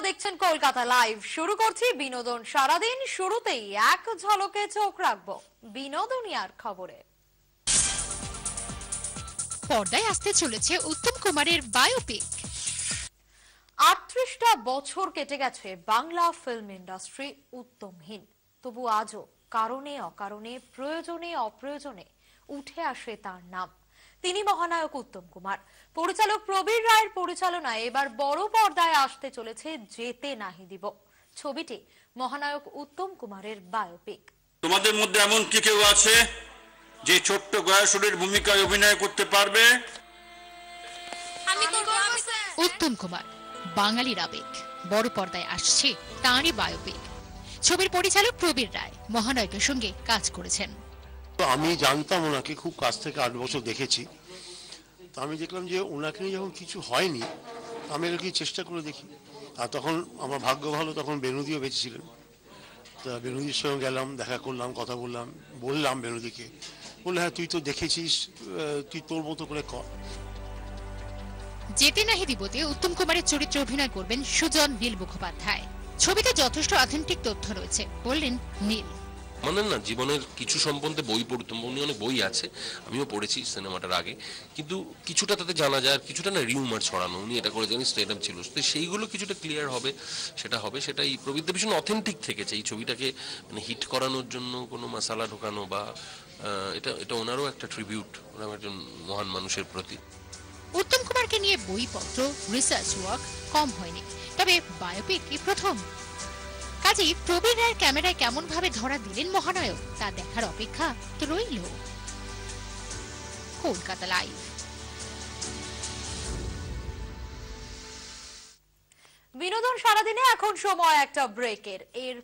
দেখছেন কলকাতা লাইভ। শুরু করছি বিনোদন সারাদিন। শুরুতেই এক ঝলকে চোখ রাখব বিনোদনিয়ার খবরে। পর্দায় আসতে চলেছে উত্তম কুমারের বায়োপিক আটত্রিশটা বছর কেটে গেছে বাংলা ফিল্ম ইন্ডাস্ট্রি উত্তমহীন। তবু আজও কারণে অকারণে প্রয়োজনে অপ্রয়োজনে উঠে আসে তার নাম। তিনি মহানায়ক উত্তম কুমার। পরিচালক প্রবীর রায়ের পরিচালনায় এবার বড় পর্দায় আসতে চলেছে যেতে নাহি দিব। ছবিটি মহানায়ক উত্তম কুমারের বায়োপিক। তোমাদের মধ্যে এমন কি কেউ আছে যে ছোট্ট গয়াসুরের ভূমিকায় অভিনয় করতে পারবে? উত্তম কুমার বাঙালির আবেগ। বড় পর্দায় আসছে তাঁরই বায়োপিক। ছবির পরিচালক প্রবীর রায় মহানায়কের সঙ্গে কাজ করেছেন। তো আমি জানতাম ওনাকে, খুব কাছ থেকে আট বছর দেখেছি। তো আমি দেখলাম যে ওনাকে নিয়ে যখন কিছু হয়নি আমি আর কি চেষ্টা করে দেখি। আর তখন আমার ভাগ্য ভালো, তখন বেনুদিও বেঁচে ছিলেন তা বেনুদির সঙ্গে গেলাম, দেখা করলাম, কথা বললাম বললাম বেনুদিকে বললে হ্যাঁ তুই তো দেখেছিস তুই তোর মতো করে কর যেতে নাহি দিবতে উত্তম কুমারের চরিত্রে অভিনয় করবেন সুজন নীল মুখোপাধ্যায়। ছবিতে যথেষ্ট অথেন্টিক তথ্য রয়েছে। বললেন, নীল। মানে না, জীবনের কিছু সম্বন্ধে বই পড়তাম উনি অনেক বই আছে, আমিও পড়েছি সিনেমাটার আগে, কিন্তু কিছুটা তাতে জানা যায়, আর কিছুটা না রিউমার ছড়ানো, উনি এটা করে জানি স্টেটাম ছিল। তো সেইগুলো কিছুটা ক্লিয়ার হবে, সেটা হবে সেটা এই ভীষণ অথেন্টিক থেকেছে। এই ছবিটাকে মানে হিট করানোর জন্য কোনো মশালা ঢোকানো বা এটা এটা ওনারও একটা ট্রিবিউট ওনার একজন মহান মানুষের প্রতি। উত্তম কুমারকে নিয়ে বইপত্র রিসার্চ ওয়ার্ক কম হয়নি, তবে বায়োপিক প্রথম। কাজেই প্রবীর রায়ের ক্যামেরায় কেমন ভাবে ধরা দিলেন মহানায়ক, তা দেখার অপেক্ষা তো রইল। কলকাতা লাইভ। বিনোদন সারাদিনে এখন সময় একটা ব্রেকের এর